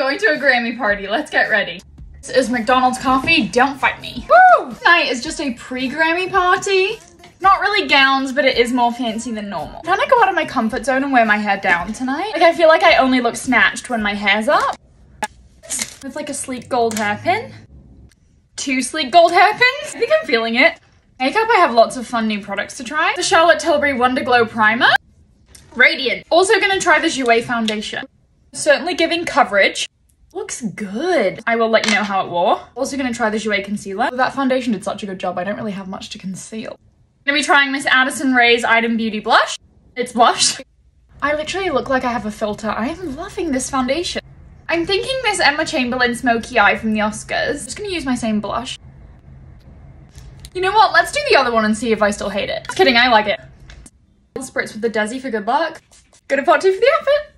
Going to a Grammy party, let's get ready. This is McDonald's coffee, don't fight me. Woo! Tonight is just a pre-Grammy party. Not really gowns, but it is more fancy than normal. Trying to go out of my comfort zone and wear my hair down tonight. Like I feel like I only look snatched when my hair's up. With like a sleek gold hairpin. Two sleek gold hairpins. I think I'm feeling it. Makeup, I have lots of fun new products to try. The Charlotte Tilbury Wonder Glow Primer. Radiant. Also gonna try the Jouer foundation. Certainly giving coverage. Looks good. I will let you know how it wore. Also gonna try the Jouer concealer. That foundation did such a good job, I don't really have much to conceal. Gonna be trying Miss Addison Rae's Item Beauty blush. It's blush. I literally look like I have a filter. I am loving this foundation. I'm thinking this Emma Chamberlain Smoky Eye from the Oscars. Just gonna use my same blush. You know what? Let's do the other one and see if I still hate it. Just kidding, I like it. Spritz with the Desi for good luck. Go to part two for the outfit.